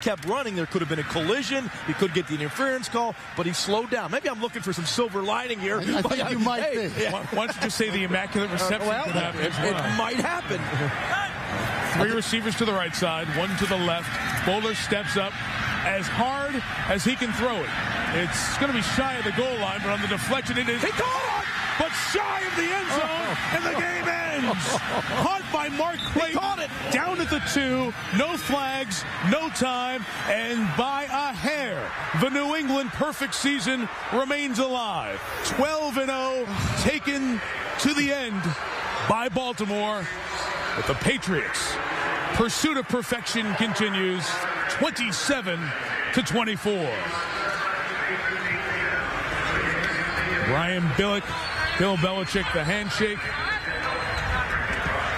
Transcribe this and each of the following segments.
kept running, there could have been a collision. He could get the interference call, but he slowed down. Maybe I'm looking for some silver lining here. I, I think you might hey, be. Yeah. Why, why don't you just say the immaculate uh, reception well, could happen it, it might happen. Three receivers to the right side, one to the left. Boller steps up as hard as he can throw it. It's going to be shy of the goal line, but on the deflection it is. He caught it! But shy of the end zone, and the game ends. Caught by Mark Clayton. caught it. Down the two, no flags, no time, and by a hair, the New England perfect season remains alive. 12 and 0, taken to the end by Baltimore. But the Patriots' pursuit of perfection continues 27 to 24. Brian Billick, Bill Belichick, the handshake.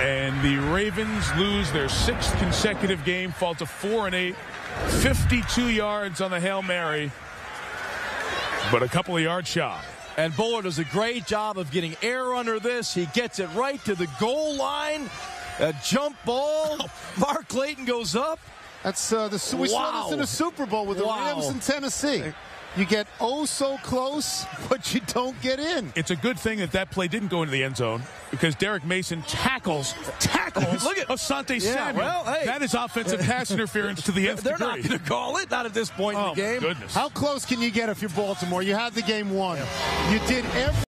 And the Ravens lose their sixth consecutive game, fall to 4 and 8, 52 yards on the Hail Mary, but a couple of yards shy. And Boller does a great job of getting air under this. He gets it right to the goal line. A jump ball. Mark Clayton goes up. That's uh, the we saw this in the Super Bowl with the Wow. Rams in Tennessee. You get oh so close, but you don't get in. It's a good thing that that play didn't go into the end zone because Derrick Mason tackles, tackles Look at- Asante Yeah, Samuel. well, hey. That is offensive pass interference to the nth They're not going to call it. Not at this point oh, in the oh, game. goodness. How close can you get if you're Baltimore? You had the game won. You did every.